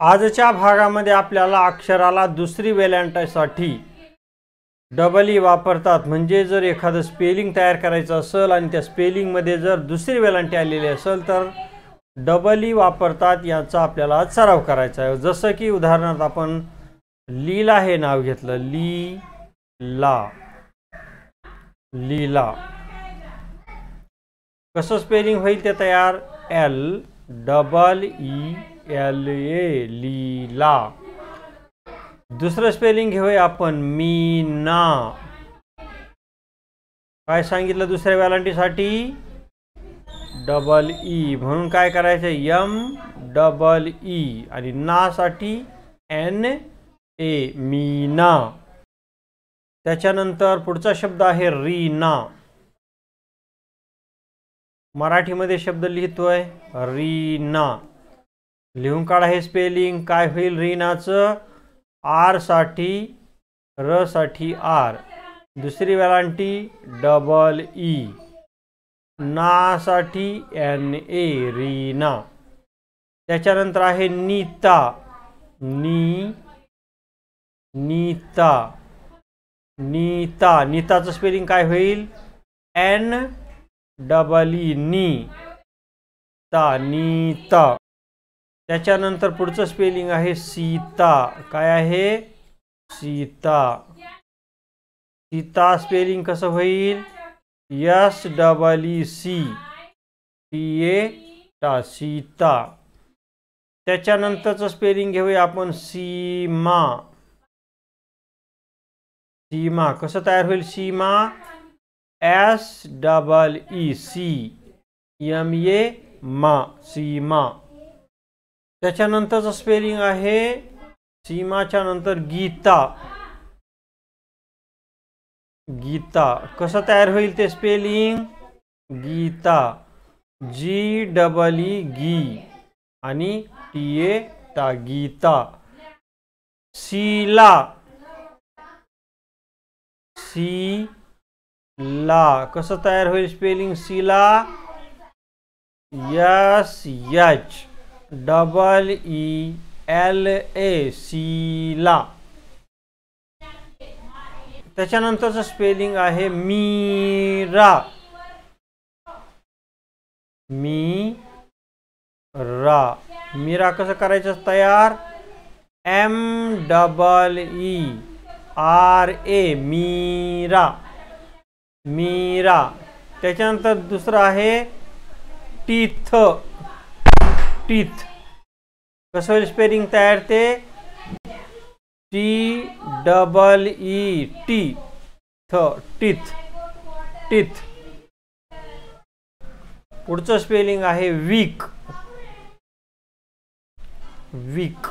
आजच्या भागामध्ये आपल्याला अक्षराला दुसरी वेलांटासाठी डबल ई वापरतात. म्हणजे जर एखादं स्पेलिंग तयार करायचं असेल आणि त्या स्पेलिंगमध्ये जर दुसरी वेलांटी आलेली असेल तर डबल ई वापरतात याचा आपल्याला सराव करायचा आहे. जसं की उदाहरणार्थ आपण लीला हे नाव घेतलं. ली ला लीला. कसं स्पेलिंग होईल ते तयार? L double E L A Leela दुसरं स्पेलिंग घेऊया आपण मीना काय सांगितलं दुसऱ्या व्हॅलंटीसाठी? Double E. म्हणून काय करायचं? M double E. आणि नासाठी एन ए मीना त्याच्यानंतर पुढचा शब्द आहे रीना. मराठीमध्ये शब्द लिहितोय रीना. लिहून काढा हे स्पेलिंग काय होईल रीनाचं? आरसाठी र साठी आर दुसरी वेलांटी डबल ई नासाठी एन ए रीना. त्याच्यानंतर आहे नीता. नी नीता. नीता. नीताचं स्पेलिंग काय होईल? एन डबल ई नी. ता नीता. त्याच्यानंतर पुढचं स्पेलिंग आहे सीता. काय आहे? सीता. सीता स्पेलिंग कसं होईल? S double E C. T A टा सीता. त्याच्यानंतरचं स्पेलिंग घेऊया आपण सीमा. सीमा. कसं तयार होईल Seema? S double E C. M A मा. सीमा. त्याच्यानंतरचं स्पेलिंग आहे सीमाच्या नंतर गीता. गीता. कसं तयार होईल ते spelling Geeta. G double E गी आणि टी ए टा गीता. सीला. सी ला कसं तयार होईल spelling Sheela. S H. Double E L A Sheela त्याच्यानंतरचं स्पेलिंग आहे मीरा. मी रा मीरा कसं करायचं? तयार. M double E R A Meera. Meera. त्याच्यानंतर दुसरं आहे टीथ. टीथ. कसं होईल स्पेलिंग तयार ते? T double E T th teeth. Teeth. पुढचं स्पेलिंग आहे वीक वीक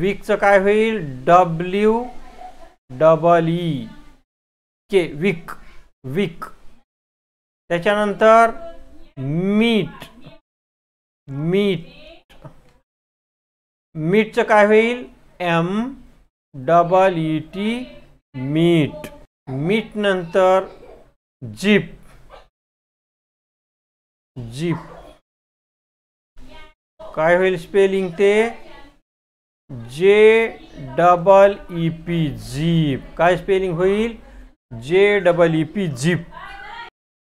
वीकचं काय होईल? W double E K week week त्याच्यानंतर मीट मीट मीटचं काय होईल? M double E T meet meet नंतर जीप. जीप. काय होईल स्पेलिंग ते? J double E P jeep. काय स्पेलिंग होईल? J double E P jeep.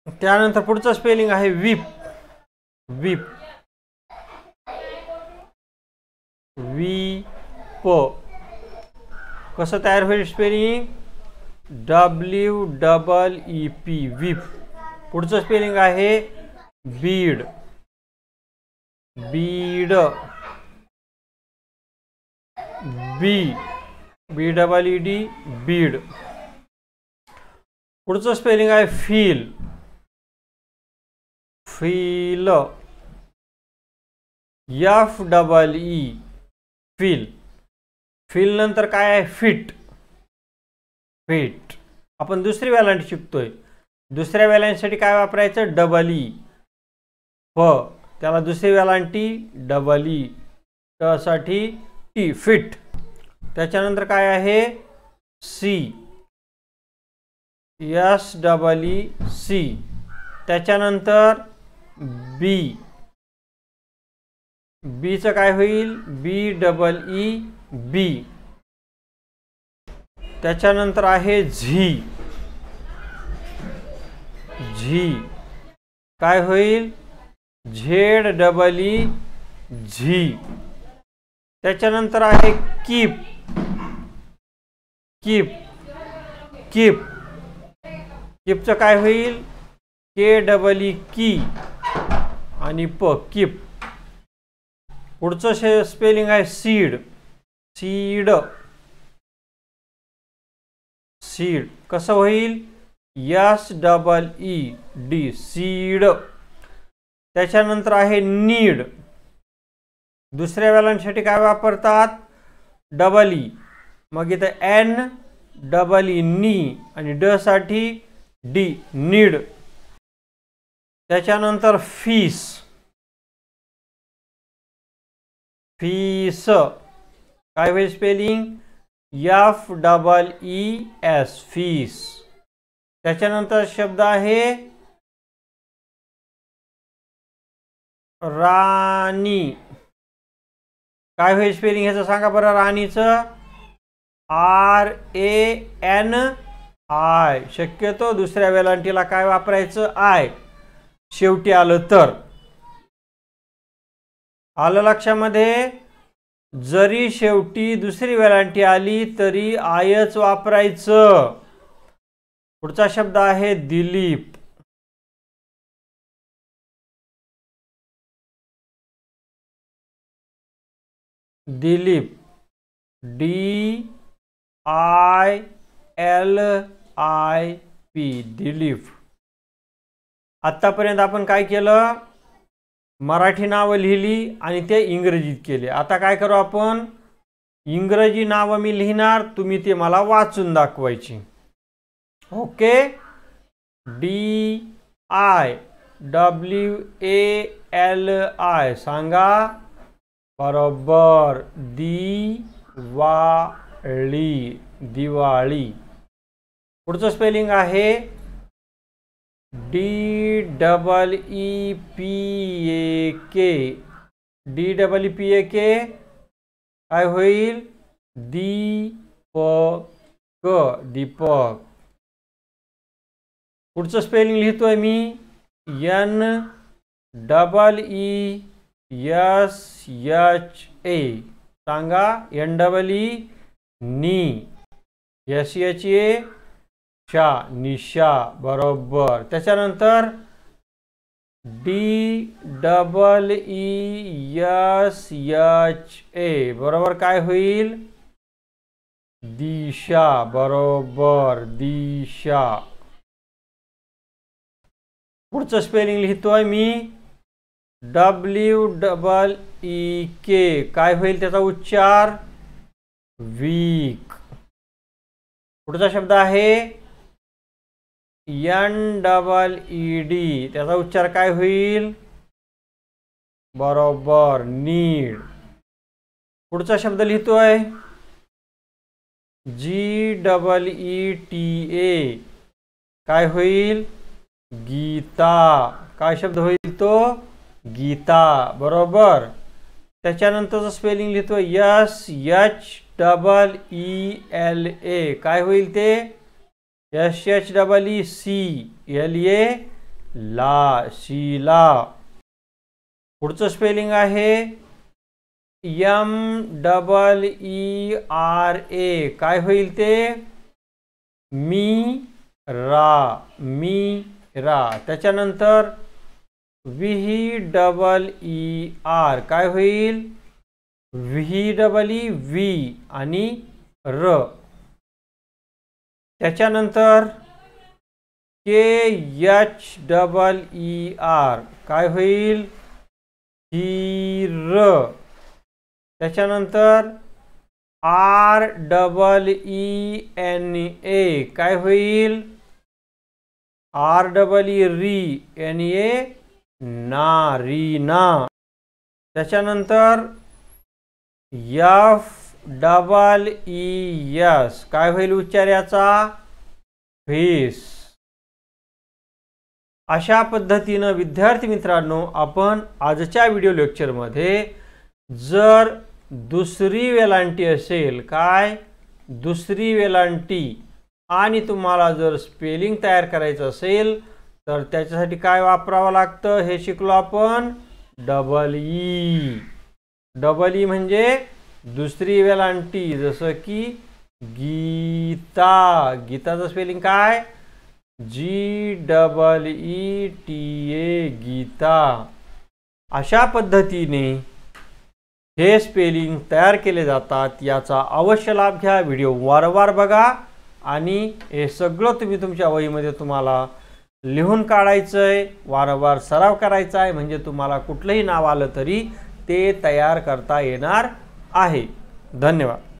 त्यानंतर पुढचं स्पेलिंग आहे विप विप वी प कसं तयार होईल spelling W double E P weep पुढचं स्पेलिंग आहे bead bead B B double E D bead पुढचं स्पेलिंग आहे feel feel F double E feel feel नंतर काय आहे? फिट फिट आपण दुसरी व्हॅलंट शिकतोय. दुसऱ्या व्हॅलंटसाठी काय वापरायचं? डबल ई फ त्याला दुसरी व्हॅलंटी डबल ई साठी टी फिट त्याच्यानंतर काय आहे? See S double E see त्याच्यानंतर बी बीचं काय होईल? बी डबल ई बी त्याच्यानंतर आहे झी झी काय होईल? झेड डबल ई झी त्याच्यानंतर आहे कीप कीप कीप कीपचं काय होईल? के डबल ई की आणि प कीप. पुढचं शे स्पेलिंग आहे सीड सीड सीड कसं होईल? S double E D seed त्याच्यानंतर आहे नीड दुसऱ्या वेलांसाठी काय वापरतात? Double E e. मग इथं एन डबल ई नी आणि ड साठी डी नीड त्याच्यानंतर फीस फीस काय होईल spelling F double E S fees त्याच्यानंतर शब्द आहे राणी. काय होईल स्पेलिंग ह्याचं? सांगा बरं राणीचं. आर ए एन आय शक्यतो दुसऱ्या वेलांटीला काय वापरायचं? आय शेवटी आलं तर. आलं लक्षामध्ये जरी शेवटी दुसरी वेलांटी आली तरी आयच वापरायचं. पुढचा शब्द आहे Dilip. Dilip. D I L I P. Dilip. आत्तापर्यंत आपण काय केलं? मराठी नावं लिहिली आणि ते इंग्रजीत केले. आता काय करू आपण? इंग्रजी नावं मी लिहिणार तुम्ही ते मला वाचून दाखवायची. Okay? D I W A L I. सांगा. बरोबर. दिवाळी. दिवाळी. पुढचं स्पेलिंग आहे D double E P A K. D double E P A K काय होईल? दीपक दीपक. पुढचं स्पेलिंग लिहितोय मी. N double E S H A. सांगा एन डबल ई नी. एस एच ए शा निशा बरोबर. त्याच्यानंतर D double E S H A. बरोबर काय होईल? दिशा बरोबर दिशा. पुढचं स्पेलिंग लिहितोय मी. W double E K. काय होईल त्याचा उच्चार? वीक. पुढचा शब्द आहे एन डबल ई डी त्याचा उच्चार काय होईल? बरोबर नीड पुढचा शब्द लिहितोय. G double E T A काय होईल? गीता. काय शब्द होईल तो? गीता. बरोबर? त्याच्यानंतरचं स्पेलिंग लिहितो S H double E L A काय होईल ते? S H double E C L A ला शीला पुढचं स्पेलिंग आहे M double E R A काय होईल ते? मी रा मी रा. त्याच्यानंतर व्ही डबल ई आर काय होईल? व्ही डबल ई व्ही आणि र. त्याच्यानंतर K H double E R, काय होईल? हिर त्याच्यानंतर R double E N A, काय होईल? आर डबल ई री एन ए ना, री ना. त्याच्यानंतर यफ डबल ई यस. काय होईल उच्चार याचा? फेस अशा पद्धतीनं विद्यार्थी मित्रांनो आपण आजच्या व्हिडिओ लेक्चरमध्ये जर दुसरी वेलांटी असेल काय? दुसरी वेलांटी. आणि तुम्हाला जर स्पेलिंग तयार करायचं असेल तर त्याच्यासाठी काय वापरावं लागतं? हे शिकलो आपण. Double E. डबल ई म्हणजे दुसरी वेलांटी जसं की गीता. गीताचं स्पेलिंग काय? G double E T A Geeta. अशा पद्धतीने हे स्पेलिंग तयार केले जातात. याचा अवश्य लाभ घ्या. व्हिडिओ वारंवार बघा. आणि हे सगळं तुम्ही तुमच्या वहीमध्ये तुम्हाला लिहून काढायचं आहे वारंवार सराव करायचा आहे म्हणजे तुम्हाला कुठलंही नाव आलं तरी ते तयार करता येणार आहे. धन्यवाद.